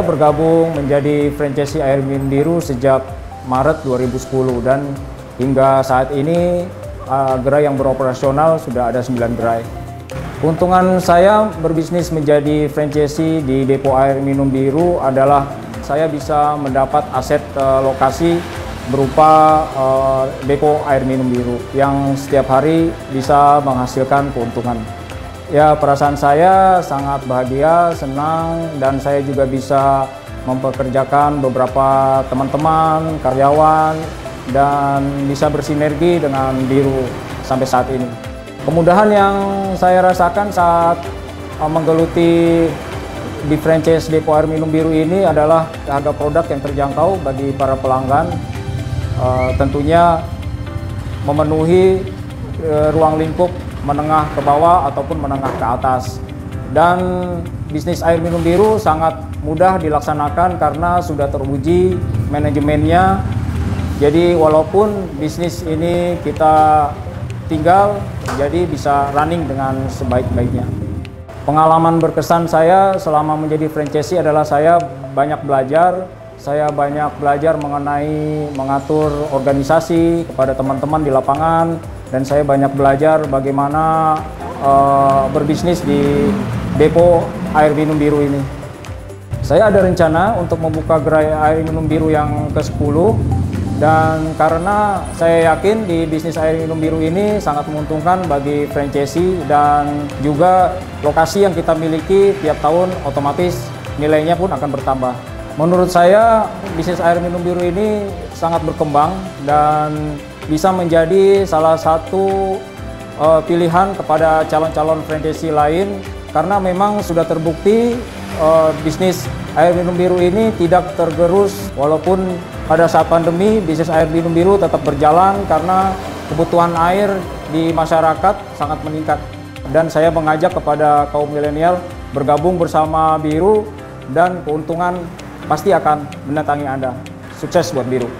bergabung menjadi franchisee Air Minum Biru sejak Maret 2010 dan hingga saat ini uh, gerai yang beroperasional sudah ada 9 gerai. Keuntungan saya berbisnis menjadi franchisee di Depo Air Minum Biru adalah saya bisa mendapat aset uh, lokasi berupa uh, depo air minum biru yang setiap hari bisa menghasilkan keuntungan. Ya, perasaan saya sangat bahagia, senang, dan saya juga bisa mempekerjakan beberapa teman-teman, karyawan, dan bisa bersinergi dengan Biru sampai saat ini. Kemudahan yang saya rasakan saat uh, menggeluti di franchise Depo Air Minum Biru ini adalah harga produk yang terjangkau bagi para pelanggan. Uh, tentunya memenuhi uh, ruang lingkup menengah ke bawah ataupun menengah ke atas. Dan bisnis air minum biru sangat mudah dilaksanakan karena sudah teruji manajemennya. Jadi walaupun bisnis ini kita tinggal, jadi bisa running dengan sebaik-baiknya. Pengalaman berkesan saya selama menjadi franchisee adalah saya banyak belajar, saya banyak belajar mengenai mengatur organisasi kepada teman-teman di lapangan, dan saya banyak belajar bagaimana uh, berbisnis di depo air minum biru ini. Saya ada rencana untuk membuka gerai air minum biru yang ke-10 dan karena saya yakin di bisnis air minum biru ini sangat menguntungkan bagi franchisee dan juga lokasi yang kita miliki tiap tahun otomatis nilainya pun akan bertambah. Menurut saya bisnis air minum biru ini sangat berkembang dan bisa menjadi salah satu uh, pilihan kepada calon-calon franchisee lain karena memang sudah terbukti uh, bisnis air minum biru ini tidak tergerus. Walaupun pada saat pandemi bisnis air minum biru tetap berjalan karena kebutuhan air di masyarakat sangat meningkat. Dan saya mengajak kepada kaum milenial bergabung bersama Biru dan keuntungan pasti akan mendatangi Anda. Sukses buat Biru.